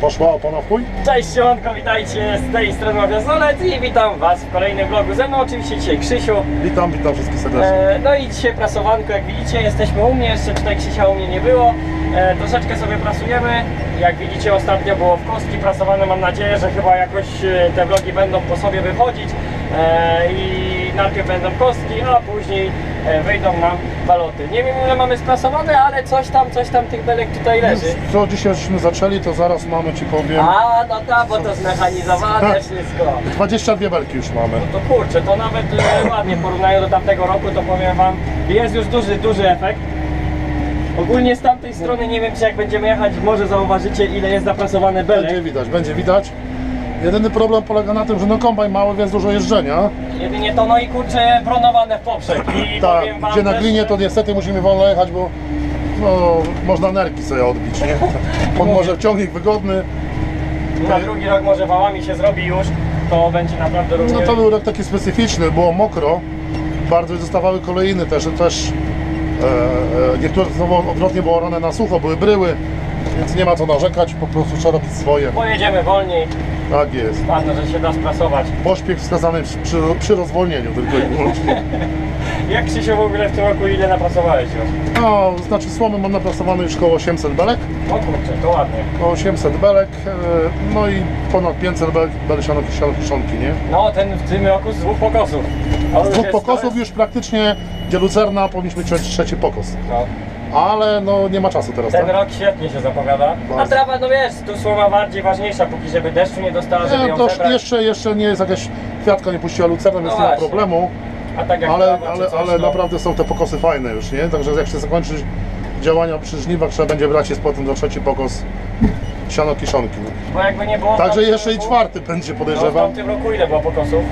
Poszła opona w chuj? Cześć siemanko, witajcie z tej strony Mafia Solec i witam was w kolejnym vlogu. Ze mną oczywiście dzisiaj Krzysiu. Witam, witam wszystkich serdecznie. E, no i dzisiaj prasowanko, jak widzicie, jesteśmy u mnie, jeszcze tutaj Krzysia u mnie nie było. E, troszeczkę sobie prasujemy. Jak widzicie, ostatnio było w kostki prasowane. Mam nadzieję, że chyba jakoś e, te vlogi będą po sobie wychodzić. E, I najpierw będą kostki, a później e, wyjdą nam baloty. Nie wiem ile mamy sprasowane, ale coś tam, coś tam tych belek tutaj leży. Co dzisiaj żeśmy zaczęli, to zaraz mamy, ci powiem, A, no tak, bo to zmechanizowane wszystko. 22 belki już mamy. No to kurczę, to nawet e, ładnie w porównaniu do tamtego roku, to powiem wam, jest już duży, duży efekt. Ogólnie z tamtej strony nie wiem, czy jak będziemy jechać, może zauważycie ile jest zaprasowane Będzie belek. widać, będzie widać. Jedyny problem polega na tym, że no kombajn mały, więc dużo jeżdżenia. Jedynie to, no i kurczę, bronowane w poprzek. I Tak, powiem wam gdzie na też, glinie to niestety musimy wolno jechać, bo no, można nerki sobie odbić, nie? On może ciągnik wygodny. Na drugi rok może wałami się zrobi już, to będzie naprawdę No również... to był rok taki specyficzny, było mokro, bardzo zostawały kolejny też, też e, e, niektóre znowu odwrotnie było orane na sucho, były bryły, więc nie ma co narzekać, po prostu trzeba robić swoje. Pojedziemy wolniej, Tak jest. ważne, że się da sprasować. Pośpiech wskazany przy, przy, rozwolnieniu tylko i wyłącznie. Jak Krzysiu w ogóle w tym roku ile napracowałeś już? No, znaczy słomy mam napracowane już około 800 belek, O kurczę, to ładnie. około 800 belek, e, no i ponad 500 belek, belek kiszonki, nie? No, ten w tym roku z dwóch pokosów. Z dwóch pokosów już praktycznie, gdzie lucerna, powinniśmy mieć trzeci pokos. No. Ale no nie ma czasu teraz, Ten tak? rok świetnie się zapowiada. A Bardzo. trawa, no wiesz, tu słoma bardziej ważniejsza, póki żeby deszczu nie dostała, żeby Nie, ją to zebrać. jeszcze, jeszcze nie jest jakaś kwiatka nie puściła lucerna, więc No nie ma właśnie. problemu. A tak jak Ale, trawa czy ale, coś, ale to- naprawdę są te pokosy fajne już, nie? Także jak się zakończy działania przy żniwach, trzeba będzie brać się z potem do trzeci pokos siano kiszonki. Bo jakby nie było... Także jeszcze i czwarty będzie No, w podejrzewam. tamtym roku ile było pokosów?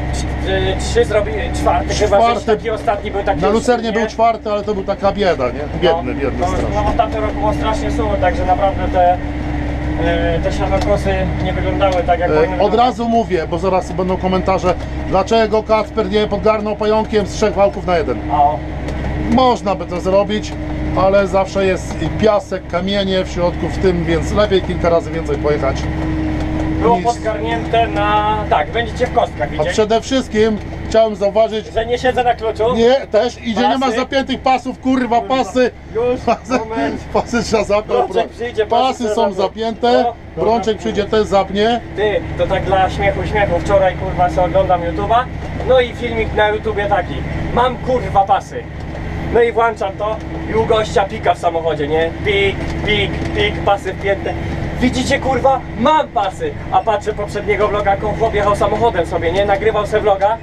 Trzy, zrobi... czwarty, chyba, że taki ostatni był taki... Na Lucernie nie? był czwarty, ale to był taka bieda, nie? Biedny, no, biedny no, strasznie. No, bo w tamtym roku było strasznie sucho, także naprawdę te... e, Te sianokosy nie wyglądały tak jak powinny E, Od wyglądać. razu mówię, bo zaraz będą komentarze, dlaczego Kacper nie podgarnął pająkiem z trzech wałków na jeden. O. Można by to zrobić, ale zawsze jest i piasek, kamienie w środku w tym, więc lepiej kilka razy więcej pojechać. Było Nic. podgarnięte na... Tak, będziecie w kostkach, A przede wszystkim chciałem zauważyć, Że nie siedzę na kluczu. nie, też idzie, nie ma Pasy. zapiętych pasów, kurwa, pasy. Już, Pasy, moment. pasy trzeba zapiąć. Brączek przyjdzie, pasy pasy są zapięte, No, brączek przyjdzie też zapnie. Ty, to tak dla śmiechu, śmiechu. Wczoraj kurwa sobie oglądam YouTube'a. No i filmik na YouTubie taki. Mam kurwa pasy. No i włączam to i u gościa pika w samochodzie, nie? Pik, pik, pik, pasy wpięte. Widzicie kurwa? Mam pasy! A patrzę poprzedniego vloga, chłop jechał samochodem sobie, nie? Nagrywał se vloga.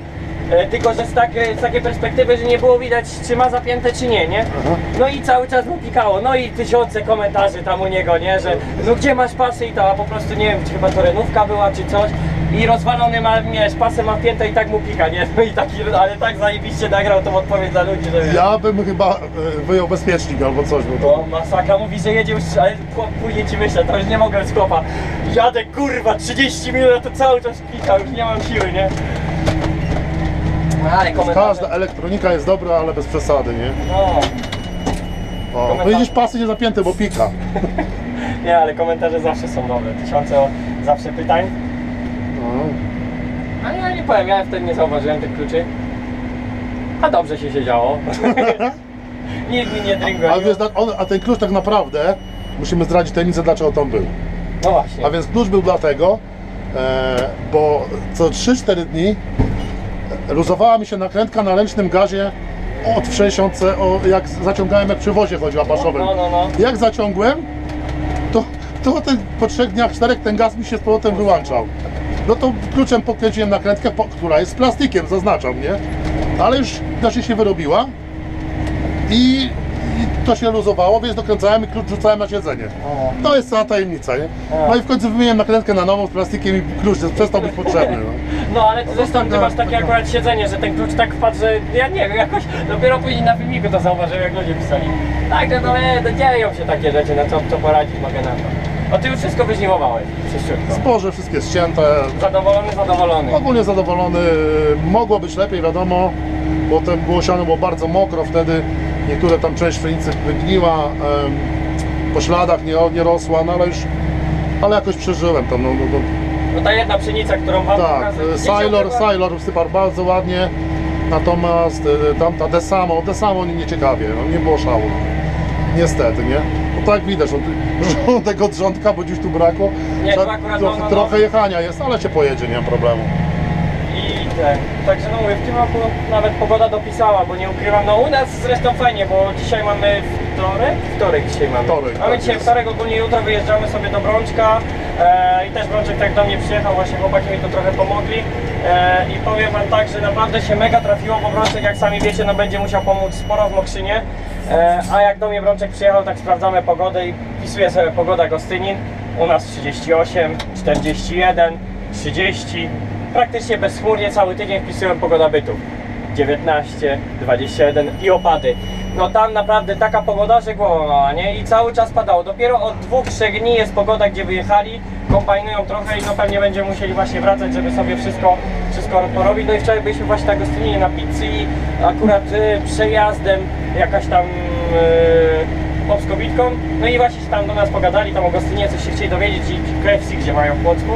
E, tylko, że z, takie, z takiej perspektywy, że nie było widać, czy ma zapięte, czy nie, nie? No i cały czas mu pikało. No i tysiące komentarzy tam u niego, nie? Że no gdzie masz pasy i to, a po prostu nie wiem, czy chyba to renówka była, czy coś. I rozwalony ma, wiesz, pasy ma wpięte i tak mu pika, nie? No i taki, ale tak zajebiście nagrał tą odpowiedź dla ludzi, że... Ja bym chyba e, wyjął bezpiecznik albo coś, bo to... O, masakra, mówi, że jedzie już, ale chłop później ci myślę, to już nie mogę z chłopa. Jadę, kurwa, 30 minut, a to cały czas pika, już nie mam siły, nie? Ale komentarze... Każda elektronika jest dobra, ale bez przesady, nie? No, O, Komentarze. widzisz, pasy nie zapięte, bo pika. nie, ale komentarze zawsze są dobre, tysiące zawsze pytań. No. Ale ja nie powiem, ja wtedy nie zauważyłem tych kluczy. A dobrze się siedziało. Nikt mi nie A, wiesz, tak, on, a ten klucz tak naprawdę, musimy zdradzić tajemnicę, dlaczego tam był. No właśnie. A więc klucz był dlatego, e, bo co 3-4 dni luzowała mi się nakrętka na ręcznym gazie od w 60, o, jak zaciągałem, jak przy wozie chodził apaszowym. No, no, no. Jak zaciągłem, to, to ten, po trzech dniach, czterech ten gaz mi się z powrotem wyłączał. No to kluczem pokręciłem nakrętkę, która jest z plastikiem, zaznaczam, nie? Ale już znaczy się wyrobiła i, i to się luzowało, więc dokręcałem i klucz rzucałem na siedzenie. To jest cała tajemnica, nie? No i w końcu wymieniłem nakrętkę na nową z plastikiem i klucz przestał być potrzebny. No. No ale ty zresztą ty taka- masz takie akurat siedzenie, że ten klucz tak wpadł, że ja nie wiem, jakoś dopiero później na filmiku to zauważyłem, jak ludzie pisali. Tak, no ale to dzieją się takie rzeczy, na co, co poradzić mogę na to. O ty już wszystko wyżniwowałeś, czyściutko. Zboże wszystkie ścięte, Zadowolony, zadowolony. ogólnie zadowolony. Mogło być lepiej, wiadomo, bo ten było siano było bardzo mokro wtedy. Niektóre tam część pszenicy wygniła, po śladach nie, nie rosła, no ale już ale jakoś przeżyłem tam. No, no, no. No ta jedna pszenica, którą wam Tak, e, Sailor, Sailor wsypał bardzo ładnie, natomiast e, tamta Desamo, Desamo nie ciekawie, no, nie było szału. Niestety, nie? No tak widać, od, rządek od rządka, bo gdzieś tu brakło. Nie, Trzeba- akurat trochę, no, no, trochę jechania jest, ale się pojedzie, nie ma problemu. I tak, także no mówię, w tym roku nawet pogoda dopisała, bo nie ukrywam, no u nas zresztą fajnie, bo dzisiaj mamy wtorek? Wtorek dzisiaj mamy. Wtorek, mamy tak dzisiaj jest. wtorek, ogólnie jutro wyjeżdżamy sobie do Brączka e, i też Brączek tak do mnie przyjechał, właśnie chłopaki mi tu trochę pomogli e, i powiem wam tak, że naprawdę się mega trafiło, bo Brączek jak sami wiecie, no będzie musiał pomóc sporo w Mokrzynie, a jak do mnie Brączek przyjechał, tak sprawdzamy pogodę i pisuje sobie pogoda Gostynin, u nas 38, 41, 30, praktycznie bezchmurnie cały tydzień wpisują pogoda bytu. 19, 21 i opady. No tam naprawdę taka pogoda, że głowa mała, nie? I cały czas padało. Dopiero od dwóch, trzech dni jest pogoda, gdzie wyjechali, kombajnują trochę i no pewnie będziemy musieli właśnie wracać, żeby sobie wszystko, wszystko porobić. No i wczoraj byliśmy właśnie na gostyninie na pizzy i akurat y, przejazdem jakaś tam y, Popskobitką. No i właśnie się tam do nas pogadali, tam o Gostynie coś się chcieli dowiedzieć i KFC, gdzie mają w Płocku.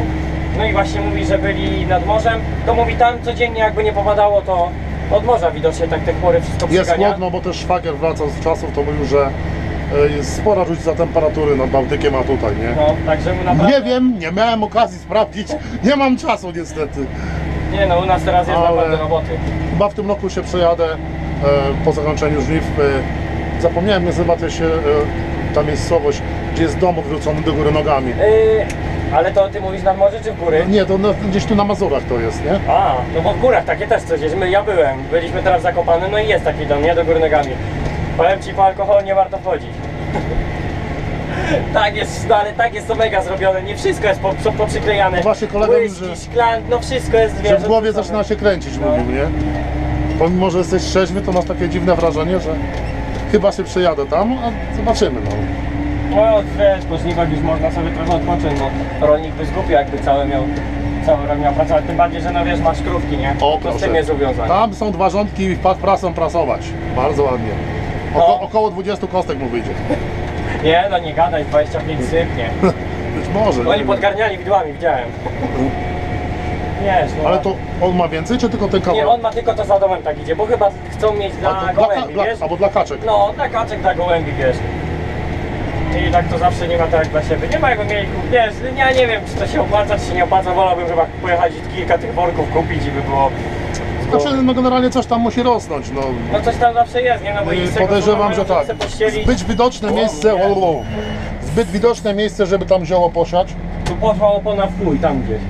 No i właśnie mówi, że byli nad morzem. To mówi tam codziennie jakby nie popadało, to od morza widocznie tak te chmury wszystko Jest przygania. chłodno, bo też szwagier wracał z czasów, to mówił, że e, jest spora różnica temperatury nad Bałtykiem, a tutaj, nie? No, także my naprawdę... Nie wiem, nie miałem okazji sprawdzić, nie mam czasu niestety. Nie no, u nas teraz jest Ale- naprawdę roboty. Chyba w tym roku się przejadę e, po zakończeniu żniw. E, zapomniałem, nazywa to się e, ta miejscowość, gdzie jest dom odwrócony do góry nogami. Yy, ale to ty mówisz nad morze czy w góry? Nie, to na, gdzieś tu na Mazurach to jest, nie? A, no bo w górach takie też coś jest. My, ja byłem, byliśmy teraz zakopane, no i jest taki dom, nie? Do góry nogami. Powiem ci, po alkohol nie warto wchodzić. tak jest, no ale tak jest to mega zrobione, nie wszystko jest po, po, poprzyklejane. No właśnie kolega Whisky, że- szklan, no wszystko jest, wiesz... Że w głowie zaczyna się kręcić, No. mówił, nie? Pomimo, że jesteś trzeźwy, to masz takie dziwne wrażenie, że chyba się przejadę tam, a zobaczymy, no. No wiesz, po żniwach już można sobie trochę odpocząć, no rolnik by zgubił jakby cały miał, cały rok miał pracować, tym bardziej, że no wiesz, masz krówki, nie? O, to z proszę. tym jest uwiązane. Tam są dwa rządki i wpadł prasą prasować. Bardzo ładnie. Oko, No. Około 20 kostek mu wyjdzie. Nie, no nie gadaj, 25 sypnie. Być może. nie Oni wiem. podgarniali widłami, widziałem. No. Ale to on ma więcej, czy tylko ten kawałek? Nie, on ma tylko to za domem tak idzie, bo chyba chcą mieć A dla to dla, gołębi, dla, wiesz? albo dla kaczek. No, dla kaczek, dla gołębi, wiesz. I tak to zawsze nie ma tak jak dla siebie. Nie ma jakby mieli, kup- wiesz, ja nie wiem, czy to się opłaca, czy się nie opłaca. Wolałbym chyba pojechać i kilka tych worków kupić i by było... Znaczy, no generalnie coś tam musi rosnąć, no. No coś tam zawsze jest, nie? No bo i z tego, co Podejrzewam, mają, że tak. chce pościelić, Zbyt widoczne miejsce, nie. o, o, zbyt widoczne miejsce, żeby tam zioło posiać. Tu poszła opona w chuj, tam gdzieś.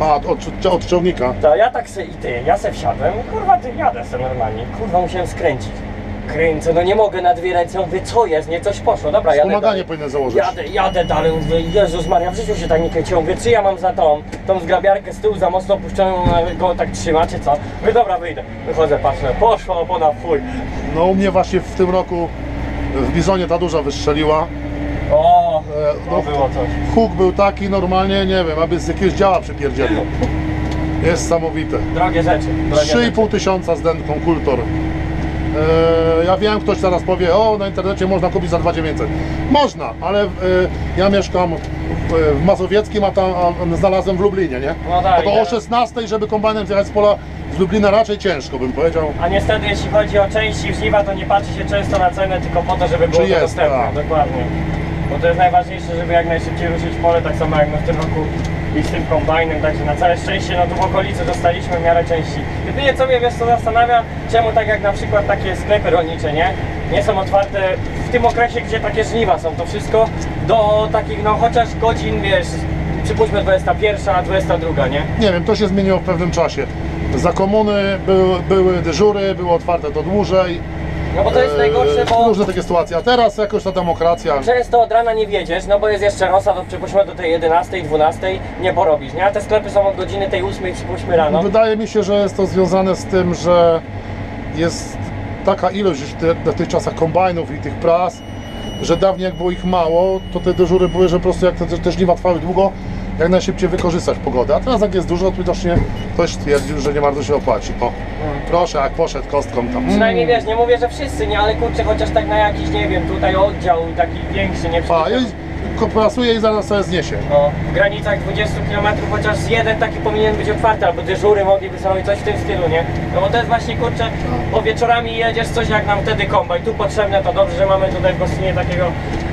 A, od, od ciągnika. To ja tak se i ty, ja se wsiadłem, kurwa ty jadę se normalnie, kurwa musiałem skręcić. Kręcę, no nie mogę na dwie ręce, mówię co jest, nie coś poszło, dobra jadę Wspomaganie dalej. powinien założyć. Jadę, jadę dalej, mówię, Jezus Maria, w życiu się tak nie kręciło, mówię, czy ja mam za tą, tą zgrabiarkę z tyłu za mocno opuszczoną, e, go tak trzyma, czy co? Mówię, dobra, wyjdę. Wychodzę, patrzę, poszła opona w chuj. No u mnie właśnie w tym roku w Bizonie ta duża wystrzeliła. O, no. Huk był taki normalnie, nie wiem, aby z jakiegoś działa. Jest niesamowite. Drogie rzeczy. drogie rzeczy. 3,5 tysiąca z dętką Kultor. E, ja wiem, ktoś zaraz powie, o na internecie można kupić za 2900. Można, ale e, ja mieszkam w, w Mazowieckim, a tam a znalazłem w Lublinie, nie? No tak, A to ja- o 16, żeby kombajnem zjechać z pola z Lublina raczej ciężko bym powiedział. A niestety jeśli chodzi o części żniwa, to nie patrzy się często na cenę, tylko po to, żeby było Czy to jest, dostępne. tak. Dokładnie. Bo to jest najważniejsze, żeby jak najszybciej ruszyć w pole, tak samo jak my w tym roku i z tym kombajnem, także na całe szczęście no tu w okolicy dostaliśmy w miarę części. Jedynie co mnie wiesz co zastanawia, czemu tak jak na przykład takie sklepy rolnicze, nie? Nie są otwarte w tym okresie, gdzie takie żniwa są, to wszystko do takich no chociaż godzin, wiesz, przypuśćmy 21, 22, nie? Nie wiem, to się zmieniło w pewnym czasie. Za komuny były, były dyżury, było otwarte to dłużej. No bo to jest najgorsze, bo... Różne takie sytuacje, a teraz jakoś ta demokracja. Często od rana nie wiedziesz, no bo jest jeszcze rosa, to przypuśćmy do tej 11, 12 nie porobisz, nie? A te sklepy są od godziny tej 8, przypuśćmy rano. Wydaje mi się, że jest to związane z tym, że jest taka ilość w tych czasach kombajnów i tych pras, że dawniej jak było ich mało, to te dyżury były, że po prostu jak te, te żniwa trwały długo, jak najszybciej wykorzystać pogodę. A teraz jak jest dużo, to widocznie ktoś stwierdził, że nie bardzo się opłaci. O, proszę, jak poszedł kostką tam. Przynajmniej wiesz, nie mówię, że wszyscy, nie, ale kurczę, chociaż tak na jakiś, nie wiem, tutaj oddział taki większy, nie A, i prasuje i zaraz sobie zniesie. No, w granicach 20 km chociaż jeden taki powinien być otwarty, albo dyżury mogliby sobie coś w tym stylu, nie? No bo to jest właśnie kurczę, bo wieczorami jedziesz coś jak nam wtedy kombaj, tu potrzebne, to dobrze, że mamy tutaj w Gostynie takiego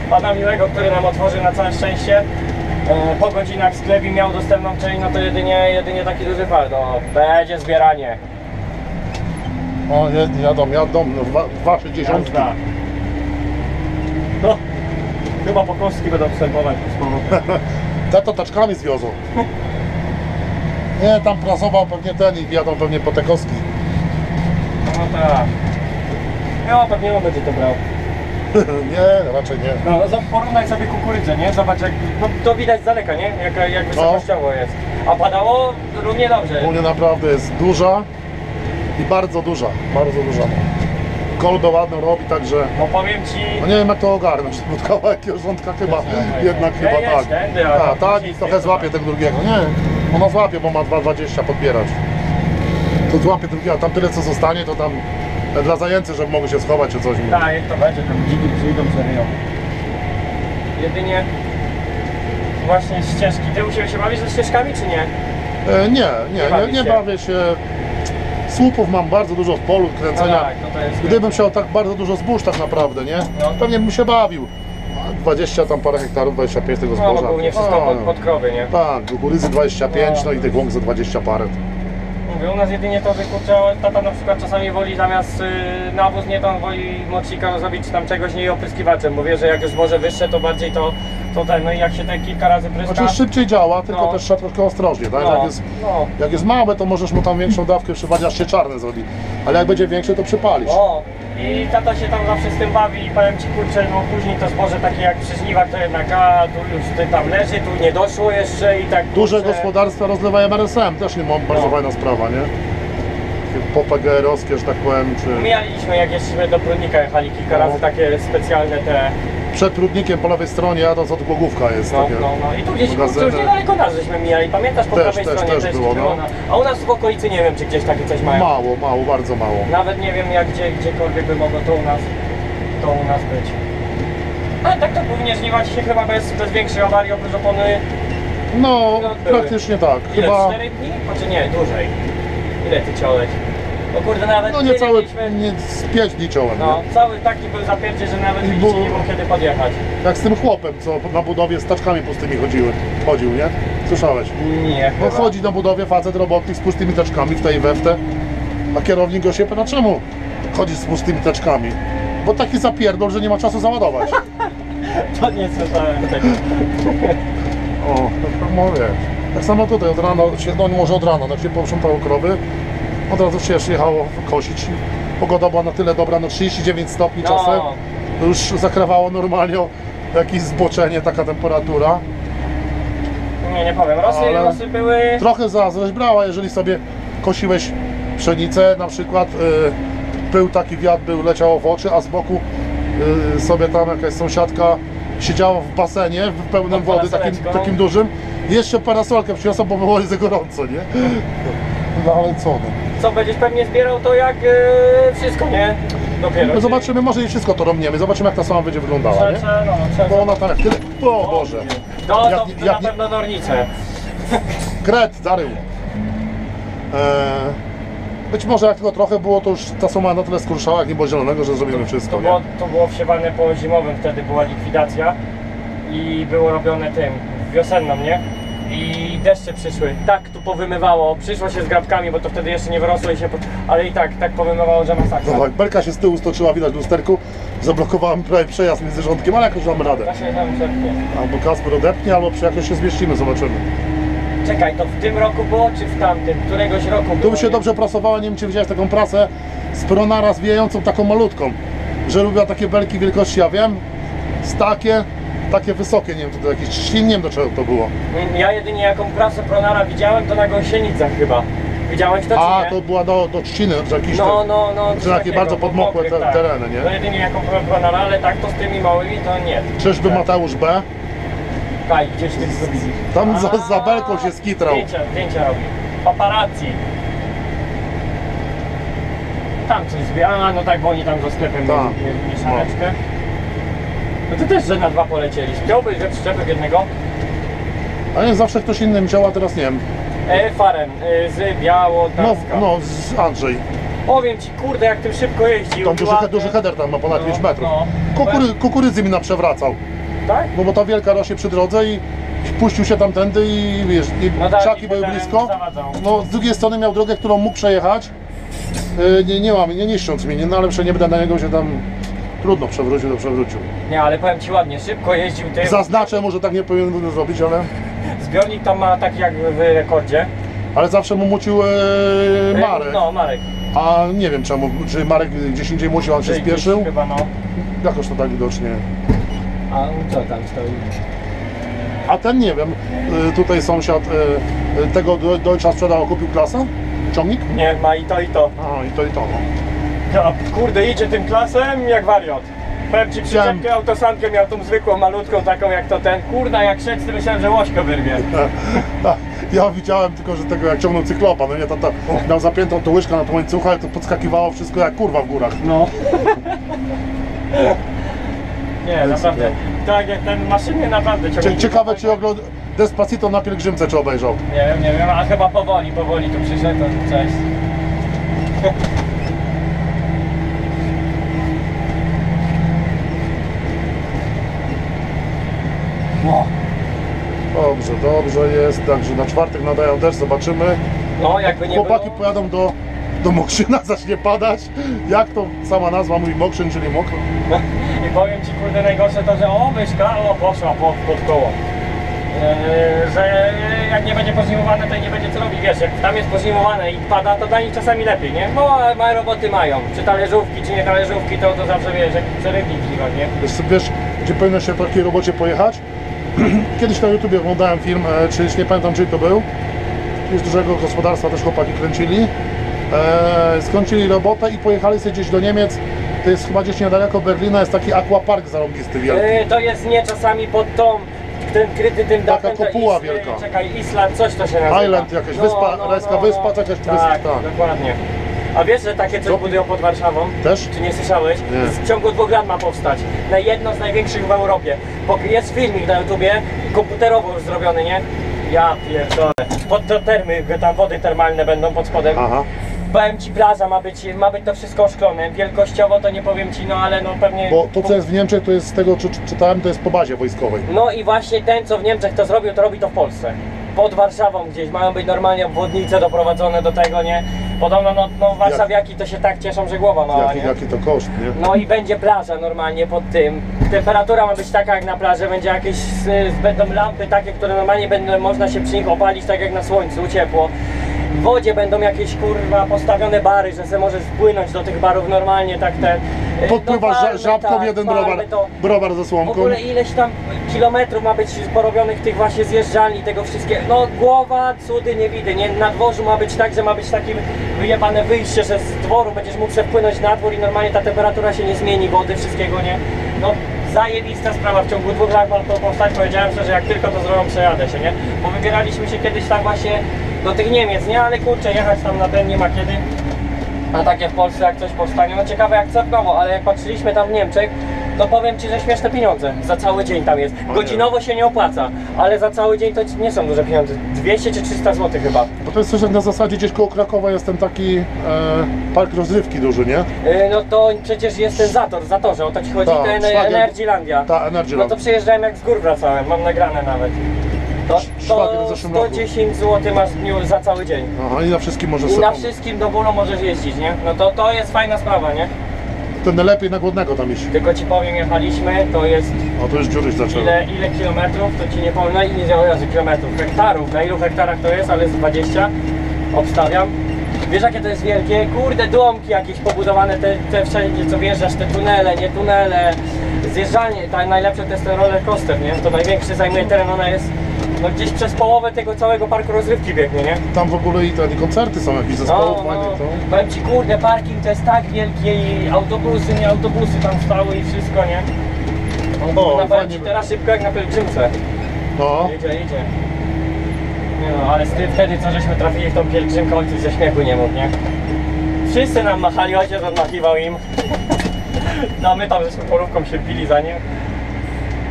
pana miłego, który nam otworzy na całe szczęście. E, po godzinach sklep i miał dostępną część, no to jedynie, jedynie taki duży fal, no będzie zbieranie. O, jed- jadą, jadą, no, dwa, dwa sześćdziesiątki. Jazda. No, chyba po kostki będą obserwować. Te to taczkami zwiozą. Nie, tam prasował pewnie ten i jadą pewnie po te kostki. No tak. No pewnie on będzie to brał. nie, raczej nie. No, no porównaj sobie kukurydzę, nie? Zobacz jak, no to widać z daleka, nie? Jak, jak wysokościowo jest. A padało równie dobrze. U mnie naprawdę jest duża i bardzo duża, bardzo duża. Kolbę ładną robi, także No powiem ci... no nie wiem jak to ogarnąć, bo kawałek rządka chyba jednak chyba jedź tak. tędy, a tak później i trochę złapie tego drugiego. Nie, ona złapie, bo ma 2,20 podbierać. To złapie drugiego, a tam tyle co zostanie, to tam dla zajęcy, żeby mogły się schować czy coś. Tak, jak to będzie, tam dziki przyjdą, przeryją. Jedynie właśnie ścieżki. Ty siebie się bawisz ze ścieżkami, czy nie? E, nie, nie, nie, nie bawię się. Słupów mam bardzo dużo w polu kręcenia. tak, no to jest... Gdybym chciał tak bardzo dużo zbóż tak naprawdę, nie? No. Pewnie bym się bawił. A 20 tam parę hektarów, 25 tego No, zboża. bo głównie wszystko No, pod, pod krowy, nie? Tak, kukurydzy 25, No. no i tych łąk za 20 parę. Mówię, u nas jedynie to wykurcza, tata na przykład czasami woli zamiast y, nawóz nie to on woli mocznika zrobić tam czegoś nie opryskiwaczem, bo wie, że jak już zboże wyższe to bardziej to, to ten, no i jak się te kilka razy pryska. Znaczy szybciej działa, tylko No. też trzeba troszkę ostrożnie, tak? no, Jak, jest, no, jak jest małe, to możesz mu tam większą dawkę przypalić, aż się czarne zrobi. Ale jak będzie większe, to przypalisz. no. I tata się tam zawsze z tym bawi i powiem ci kurczę, no później to zboże takie jak przy żniwach to jednak, a tu już ty tam leży, tu nie doszło jeszcze i tak Duże kurczę, gospodarstwa rozlewają RSM, też nie mam bardzo No. fajna sprawa, nie? Takie PPGR-owskie, że tak powiem, czy Mijaliśmy jak jeździliśmy do Prudnika, jechali kilka No. razy takie specjalne te przed Prudnikiem po lewej stronie jadąc od Głogówka jest No, takie. no, no. I tu gdzieś magazyny. kurczę, już niedaleko nas żeśmy mijali, pamiętasz po Też, prawej też, stronie też było, no. no. A u nas w okolicy nie wiem czy gdzieś takie coś mają. Mało, mało, bardzo mało. Nawet nie wiem jak gdzie, gdziekolwiek by mogło to u nas to u nas być. Ale tak to powinien żniwać się chyba bez, bez większej awarii oprócz opony. No, praktycznie tak. Ile? Chyba, 4 dni? Znaczy nie, dłużej. Ile ty ciąłeś? No kurde nawet no nie mieliśmy- nie, z pięć dni ciąłem, No, nie? cały taki był zapierdzie, że nawet I widzicie nie było kiedy podjechać. Jak z tym chłopem, co na budowie z taczkami pustymi chodziły, chodził, nie? Słyszałeś? Nie, No chyba. chodzi na budowie facet robotnik z pustymi taczkami w tej i we w te, a kierownik go się pyta, czemu chodzi z pustymi taczkami? Bo taki zapierdol, że nie ma czasu załadować. To nie słyszałem tego. O, tak mówię. Tak samo tutaj od rana, się, no może od rana, jak się posprzątało krowy, od razu się jechało kosić. Pogoda była na tyle dobra, no 39 stopni No. czasem. To już zakrawało normalnie o jakieś zboczenie, taka temperatura. Nie, nie powiem. Rosy, Ale- rosy były... Trochę zazdrość brała, jeżeli sobie kosiłeś pszenicę, na przykład y, pył taki wiatr był, leciało w oczy, a z boku y, sobie tam jakaś sąsiadka siedziała w basenie w pełnym Pod wody, takim, parasoleczką. takim dużym jeszcze parasolkę przyniosła, bo było za gorąco, nie? No ale co no. Co będziesz pewnie zbierał to jak e, wszystko, nie? Dopiero. My zobaczymy, może i wszystko to romniemy, zobaczymy jak ta sama będzie wyglądała, nie? trzeba, no, trzeba. Bo ona tam jak tyle... O Boże! To, to, Jak- na pewno. Kret, zarył. Eee, być może jak tylko trochę było, to już ta suma na tyle skurczała, jak nie było zielonego, że zrobimy wszystko, To nie? było, to było wsiewane po zimowym, wtedy była likwidacja i było robione tym, wiosenną, nie? I deszcze przyszły, tak tu powymywało, przyszło się z grabkami, bo to wtedy jeszcze nie wyrosło i się, po... ale i tak, tak powymywało, że masakra. Zobacz, belka się z tyłu stoczyła, widać w lusterku. Zablokowałem prawie przejazd między rządkiem, ale jakoś damy radę. Właśnie tam. Albo Kasper odepnie, albo przy jakoś się zmieścimy, zobaczymy. Czekaj, to w tym roku było, czy w tamtym? Któregoś roku było? Tu by się dobrze prasowało, nie wiem czy widziałeś taką prasę z Pronara zwijającą taką malutką, że lubiła takie belki wielkości, ja wiem, z takie, takie wysokie, nie wiem, to, to jakieś trzcin, nie wiem do czego to było. Ja jedynie jaką prasę Pronara widziałem, to na Gąsienicach chyba. Widziałeś to, czy A, nie? to była do, do trzciny, że jakiś No, no, no. że coś takie takiego, bardzo pod podmokłe te- tak. tereny, nie? To jedynie jaką Pronara, ale tak to z tymi małymi to nie. Czyżby Tak. Mateusz B? Kaj, gdzieś ty widzisz. Tam za, za belką się skitrał. Zdjęcia, zdjęcia robi. Paparazzi. Tam coś zbiera, a no tak, bo oni tam za sklepem Tak. mieli mieszaneczkę. No to też, że na dwa polecieli. Spiąłbyś dwie przyczepy w jednego? A nie zawsze ktoś innym działa, teraz nie wiem. E, Faren e, z No, Białotarska. no z Andrzej. Powiem ci, kurde, jak tym szybko jeździł. Tam duży, duży header tam ma ponad No, 5 metrów. no. Kukury, kukurydzy mi na przewracał. Tak? No bo ta wielka rośnie przy drodze i puścił się tamtędy i wiesz, i No tak, krzaki i były headerem blisko. zawadzał. No z drugiej strony miał drogę, którą mógł przejechać. Yy, nie, nie mam, nie niszcząc mi, nie, no ale przecież nie będę na niego się tam trudno przewrócił, to przewrócił. Nie, ale powiem ci ładnie, szybko jeździł ty. Zaznaczę, może tak nie powinienem zrobić, ale, Zbiornik tam ma taki jak w rekordzie. ale zawsze mu mucił E, Marek. No, Marek. A nie wiem czemu, czy Marek gdzieś indziej musiał, on się Gdzieś spieszył. Chyba no. Jakoś to tak widocznie. A co tam stoi? A ten nie wiem, yy, tutaj sąsiad yy, tego Do- Deutscha sprzedał, kupił klasę? Ciągnik? Nie, ma i to i to. A i to i to. No. Ja, kurde, idzie tym klasem jak wariot. Powiem ci, przyczepkę autosankę miał tą zwykłą, malutką, taką jak to ten. Kurna, jak szedł, to myślałem, że łośko wyrwie. Ja widziałem tylko, że tego jak ciągnął cyklopa, no nie, to, to miał zapiętą tą łyżkę na tą łańcucha i to podskakiwało wszystko jak kurwa w górach. No. Nie, naprawdę. Tak, jak ten maszyny naprawdę ciągnie. ciekawe czy ogląd... Despacito na pielgrzymce czy obejrzał. Nie wiem, nie wiem, a chyba powoli, powoli tu przyszedł, cześć. No, Dobrze, dobrze jest, także na czwartek nadają deszcz, zobaczymy. no jakby nie Chłopaki było. pojadą do, do Mokrzyna, zacznie padać. Jak to sama nazwa mówi Mokrzyn, czyli mokro. I powiem ci kurde najgorsze to, że o myszka, o poszła pod, pod koło. Eee, że jak nie będzie pozimowane, to nie będzie co robić. Wiesz, jak tam jest pozimowane i pada, to dla nich czasami lepiej, nie? No, ale małe roboty mają. Czy talerzówki, czy nie talerzówki, to, to zawsze wiesz, jak przerywnik nie? Wiesz, wiesz, gdzie powinno się w takiej robocie pojechać? Kiedyś na YouTubie oglądałem film, e, czy nie pamiętam czyj to był. Z dużego gospodarstwa też chłopaki kręcili. E, skończyli robotę i pojechali sobie gdzieś do Niemiec. To jest chyba gdzieś niedaleko Berlina, jest taki aquapark zarąbisty wielki. Eee, to jest nie czasami pod tą, ten kryty tym Taka dachem. to kopuła wielka. Czekaj, Island, coś to się nazywa. Island jakaś, wyspa, rajska wyspa, jakaś Tak, wyspa, tak. dokładnie. A wiesz, że takie coś Co? budują pod Warszawą? Też? Czy nie słyszałeś? Nie. W ciągu dwóch lat ma powstać. Na jedno z największych w Europie. Bo Jest filmik na YouTubie, komputerowo już zrobiony, nie? Ja pierdolę. Pod te termy, tam wody termalne będą pod spodem. Aha. Powiem ci, plaża ma być, ma być to wszystko oszklone. Wielkościowo to nie powiem ci, no ale no pewnie... Bo to co jest w Niemczech, to jest z tego, co czy- czytałem, to jest po bazie wojskowej. No i właśnie ten, co w Niemczech to zrobił, to robi to w Polsce. Pod Warszawą gdzieś mają być normalnie obwodnice doprowadzone do tego, nie? Podobno no, no warszawiaki to się tak cieszą, że głowa mała, Jaki, nie? jaki to koszt, nie? No i będzie plaża normalnie pod tym. Temperatura ma być taka jak na plaży, będzie jakieś, s- będą lampy takie, które normalnie będą, można się przy nich opalić tak jak na słońcu, ciepło. W wodzie będą jakieś kurwa postawione bary, że se możesz wpłynąć do tych barów normalnie, tak ten. y, Podpływasz no ża- żabką, tak, jeden palmy browar, to. browar ze W słomką. ogóle ileś tam kilometrów ma być porobionych tych właśnie zjeżdżalni, tego wszystkiego. No głowa, cudy nie widzę, nie? Na dworzu ma być tak, że ma być takie wyjebane wyjście, że z dworu będziesz mógł sobie wpłynąć na dwór i normalnie ta temperatura się nie zmieni, wody, wszystkiego, nie? No zajebista sprawa, w ciągu dwóch lat ma to powstać, powiedziałem szczerze, jak tylko to zrobią, przejadę się, nie? Bo wybieraliśmy się kiedyś tam właśnie do tych Niemiec, nie? Ale kurczę, jechać tam na ten nie ma kiedy. A takie w Polsce jak coś powstanie, no ciekawe jak cenowo, ale jak patrzyliśmy tam w Niemczech, to powiem Ci, że śmieszne pieniądze za cały dzień tam jest. Godzinowo się nie opłaca, ale za cały dzień to nie są duże pieniądze. 200 czy 300 zł chyba. Bo to jest coś jak na zasadzie gdzieś koło Krakowa jest ten taki e, park rozrywki duży, nie? Yy, no to przecież jest ten Zator, Zatorze, o to Ci chodzi, Tak, ten szwagier- Energylandia. Ta No to przejeżdżałem jak z gór wracałem, mam nagrane nawet. To, Szwagier w to zeszłym roku. 110 zł masz w dniu za cały dzień. Aha, i na wszystkim możesz I sobie na pomóc. wszystkim do bólu możesz jeździć, nie? No to, to jest fajna sprawa, nie? To najlepiej na głodnego tam iść. Tylko Ci powiem, jechaliśmy, to jest O, to już dziuryś zaczęło. Ile, ile kilometrów, to ci nie powiem, no i nie razy kilometrów, hektarów, na ilu hektarach to jest, ale z 20 obstawiam. Wiesz jakie to jest wielkie? Kurde, domki jakieś pobudowane, te, te wszędzie co wjeżdżasz, te tunele, nie tunele, zjeżdżanie, ta najlepsze to jest ten roller coaster, nie? To największy zajmuje teren, ona jest no, gdzieś przez połowę tego całego parku rozrywki biegnie, nie? Tam w ogóle i te i koncerty są jakieś No, zespołów no, fajnych, to... powiem ci, kurde, parking to jest tak wielkie i autobusy, nie autobusy tam stały i wszystko, nie? O, No, powiem fajnie ci, teraz szybko jak na pielgrzymce. No, Idzie, idzie. Nie no, ale ty, wtedy co żeśmy trafili w tą pielgrzymkę, ojciec ze śmiechu nie mógł, nie? Wszyscy nam machali, ojciec odmachiwał im. No my tam żeśmy porówką się bili za nim.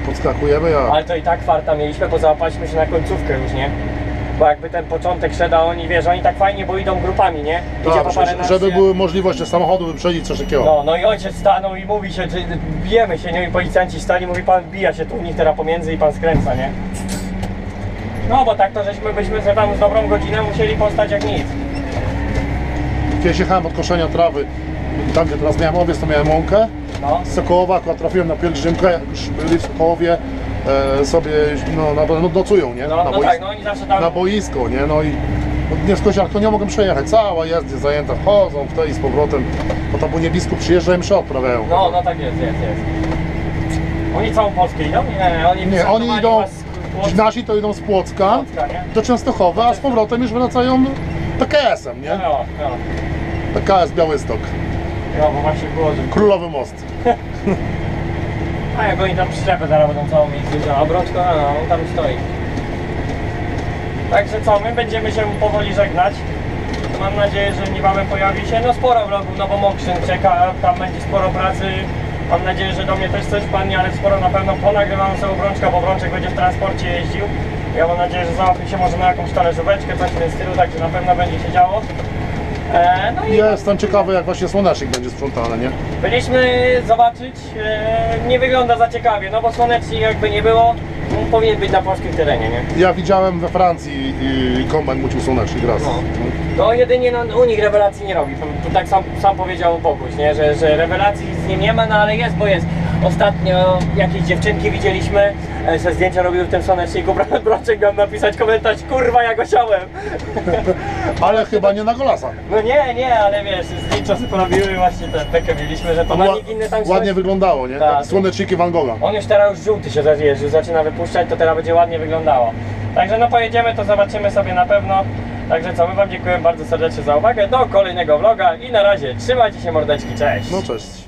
Podskakujemy, ja. Ale to i tak farta mieliśmy, bo załapaliśmy się na końcówkę już, nie? Bo jakby ten początek szedł, a oni, wiesz, oni tak fajnie, bo idą grupami, nie? Idzie Tak, po że- paręnaście. żeby były możliwości samochodu wyprzedzić, coś takiego. No, no i ojciec stanął i mówi się, że bijemy się, nie? I policjanci stali, mówi pan bija się tu u nich teraz pomiędzy i pan skręca, nie? No, bo tak to żeśmy byśmy sobie tam z dobrą godzinę musieli postać jak nic. Kiedyś jechałem od koszenia trawy, tam gdzie teraz miałem owiec, to miałem łąkę. No. Z Sokołowa akurat trafiłem na pielgrzymkę, jak już byli w Sokołowie, e, sobie no, na, no, nocują, nie? No, na, no bois- tak, no oni zawsze tam... na boisko, nie? No i no, nie w Koziach to nie mogłem przejechać, cała jezdnia zajęta, wchodzą w i z powrotem, bo tam po niebisku przyjeżdżają i msze odprawiają. No, no tak jest, jest, jest. Oni całą Polskę idą? Nie, oni Nie, oni idą, z Płocka, nasi to idą z Płocka nie? do Częstochowy, a z powrotem już wracają PKS-em, nie? No, no, PKS Białystok, no, bo właśnie było, że... Królowy Most. A jak oni tam przyczepę zaraz będą całą mieli a Obrączko, no, no, on tam stoi. Także co, my będziemy się powoli żegnać. Mam nadzieję, że niebawem pojawi się, no sporo vlogów, no bo Mokrzyn czeka, tam będzie sporo pracy. Mam nadzieję, że do mnie też coś wpadnie, ale sporo na pewno ponagrywam sobie Obrączka, bo Obrączek będzie w transporcie jeździł. Ja mam nadzieję, że załatwi się może na jakąś talerzóweczkę, coś w tym stylu, także na pewno będzie się działo. E, no i Ja jestem ciekawy, jak właśnie słonecznik będzie sprzątany, nie? Byliśmy zobaczyć, e, nie wygląda za ciekawie, no bo słonecznik jakby nie było, no, powinien być na polskim terenie, nie? Ja widziałem we Francji kombajn mucił słonecznik raz. No. To jedynie no, u nich rewelacji nie robi, to tak sam, sam powiedział Boguś, nie? Że, że rewelacji z nim nie ma, no ale jest, bo jest. Ostatnio jakieś dziewczynki widzieliśmy, e, se zdjęcia robiły w tym słoneczniku, Braczek miał napisać komentarz, kurwa jak osiałem. Ale chyba nie na golasa. No nie, nie, ale wiesz, zdjęcia sobie porobiły właśnie tę bekę mieliśmy, że to na nich inne tam ładnie wyglądało, nie? Tak. Tak. Słoneczniki Van Gogha. On już teraz już żółty się już zaczyna wypuszczać, to teraz będzie ładnie wyglądało. Także no pojedziemy, to zobaczymy sobie na pewno. Także co, my Wam dziękuję bardzo serdecznie za uwagę. Do kolejnego vloga i na razie trzymajcie się mordeczki, cześć! No cześć.